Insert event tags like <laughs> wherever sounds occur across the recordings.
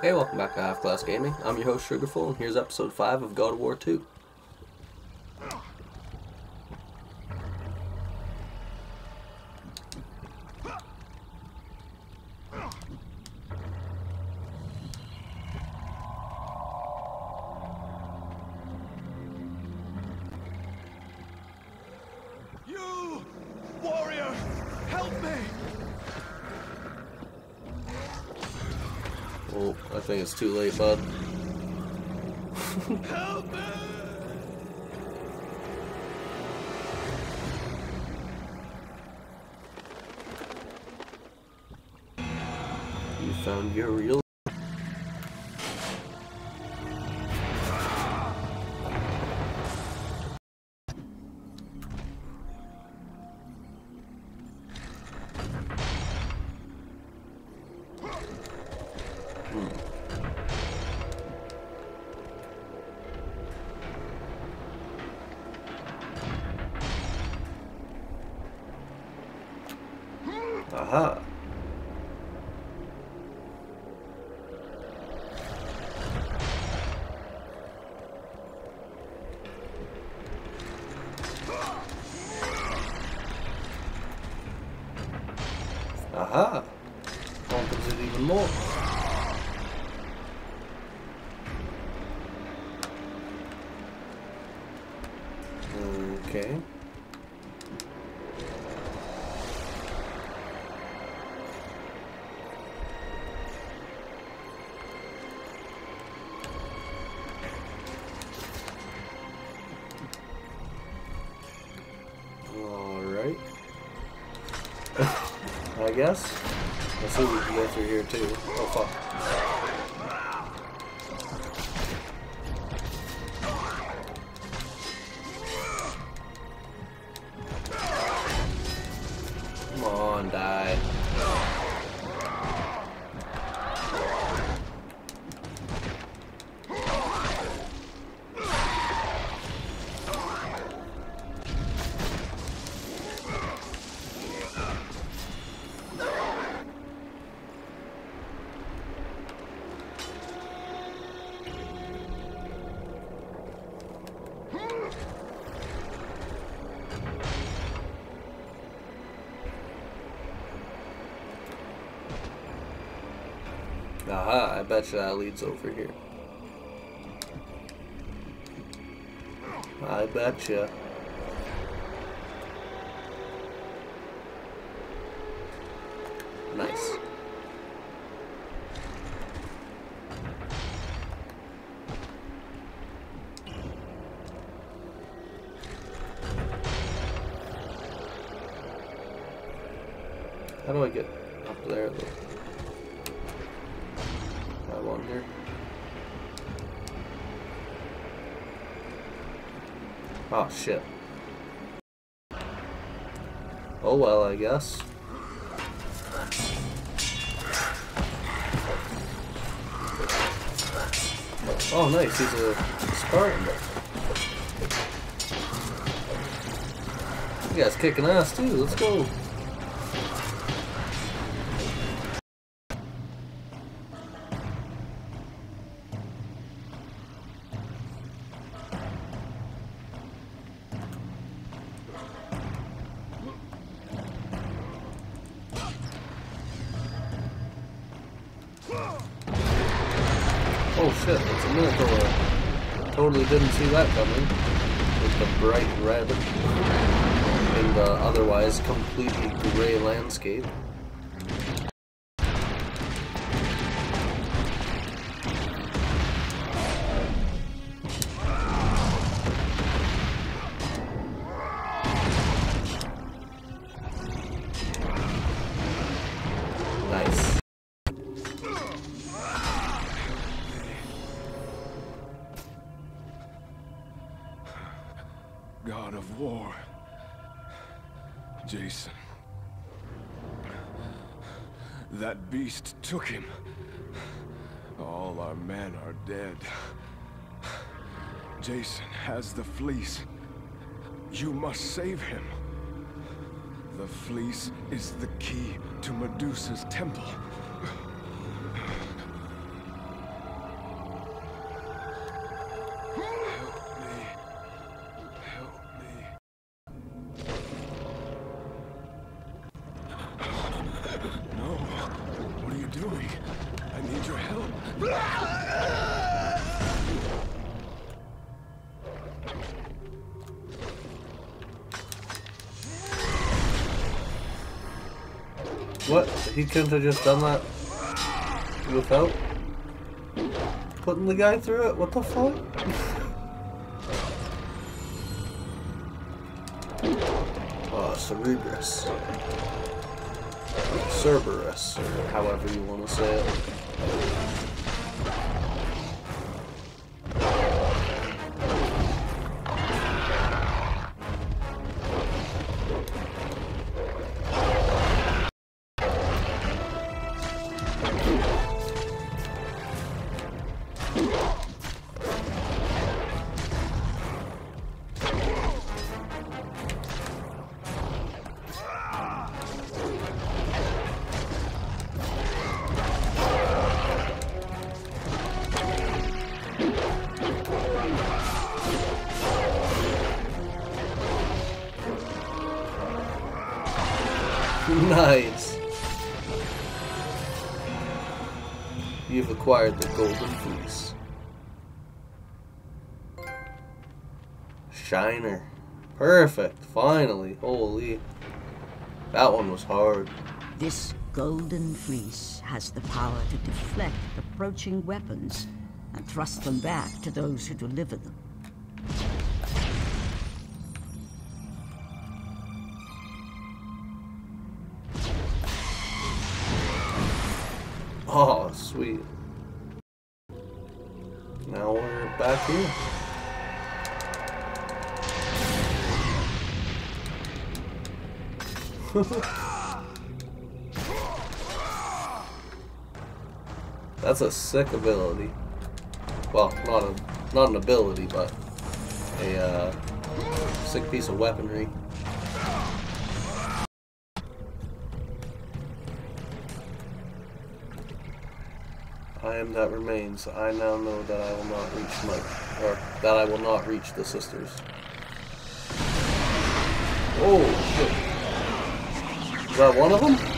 Hey, welcome back to Half Class Gaming. I'm your host Sugarful, and here's episode 5 of God of War 2. Think it's too late, bud. Help <laughs> me! You found your real. Hmm. Aha. Aha. Opens it even more. Okay. I guess. Let's see if we can go through here too. Oh fuck. Aha, I bet you that leads over here. I bet you. Nice. How do I get up there though? I wonder. Oh shit. Oh well, I guess. Oh nice, he's a Spartan. You guys kicking ass too, let's go. Oh shit, it's a Minotaur. Totally didn't see that coming. With the bright red and the otherwise completely gray landscape. God of War. Jason. That beast took him. All our men are dead. Jason has the fleece. You must save him. The fleece is the key to Medusa's temple. What? He couldn't have just done that without putting the guy through it? What the fuck? <laughs> Ah, oh, Cerebrus. Cerberus, or however you want to say it. Nice. You've acquired the Golden Fleece. Shiner. Perfect. Finally. Holy. That one was hard. This golden fleece has the power to deflect approaching weapons and thrust them back to those who deliver them. Sweet. Now we're back here. <laughs> That's a sick ability. Well, not a not an ability, but a uh, sick piece of weaponry. I am that remains. I now know that I will not reach my, or that I will not reach the sisters. Oh shit! Is that one of them?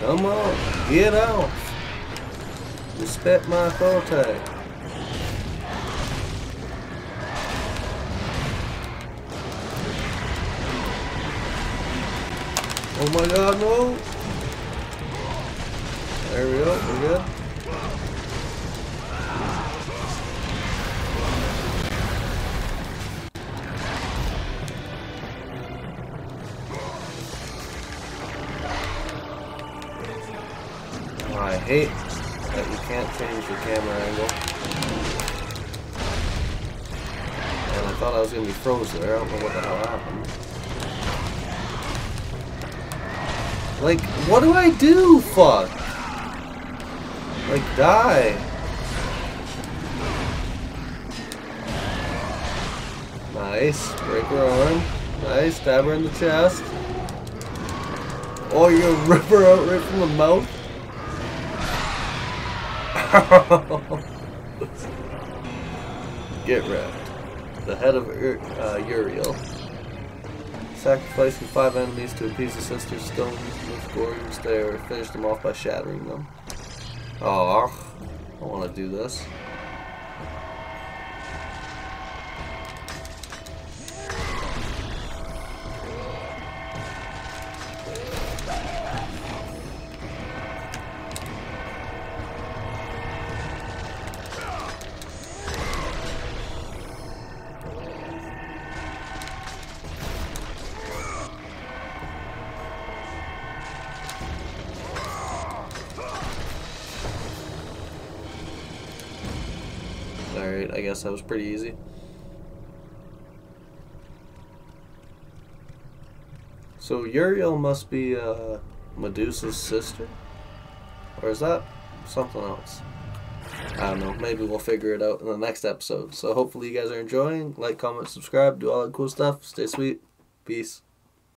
Come on, get off. Respect my authority. Oh my god, no! There we go, we're good. Hate that you can't change the camera angle. And I thought I was gonna be froze there. I don't know what the hell happened. Like, what do I do? Fuck. Like, die. Nice. Break her arm. Nice. Stab her in the chest. Oh, you're gonna <laughs> rip her out right from the mouth? <laughs> Get wrecked. The head of Ur uh, Uriel. Sacrificing five enemies to appease the sister's stones with gorgeous stare, finished them off by shattering them. Oh, I want to do this. I guess that was pretty easy. So Uriel must be uh, Medusa's sister? Or is that something else? I don't know. Maybe we'll figure it out in the next episode. So hopefully you guys are enjoying. Like, comment, subscribe, do all that cool stuff. Stay sweet. Peace.